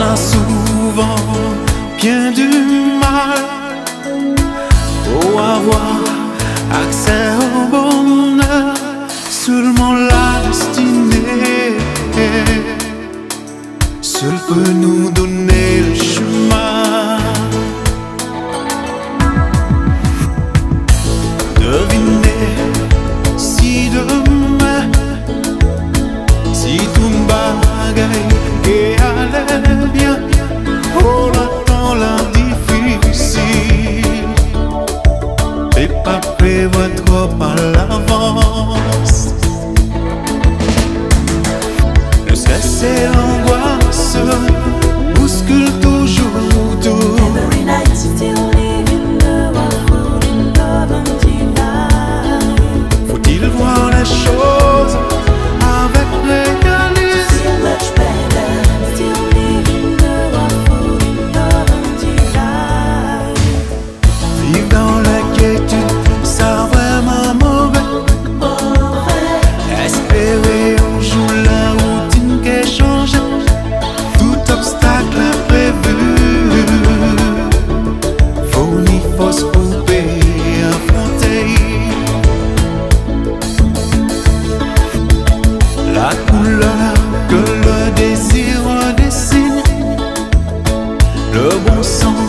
a souvent bien du mal pour avoir accès au bonheur, seulement la destinée seul peut nous donner le chemin. le bon sens.